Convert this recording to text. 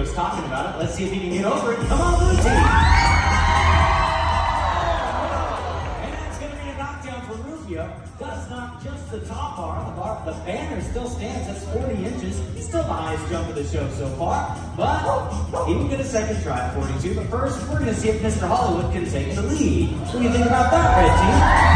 was talking about it. Let's see if he can get over it. Come on, blue team. And that's going to be a knockdown for Rufio. Does not just the top bar. The bar, the banner still stands. That's 40 inches. Still the highest jump of the show so far. But he can get a second try at 42. But first, we're going to see if Mr. Hollywood can take the lead. What do you think about that, red team?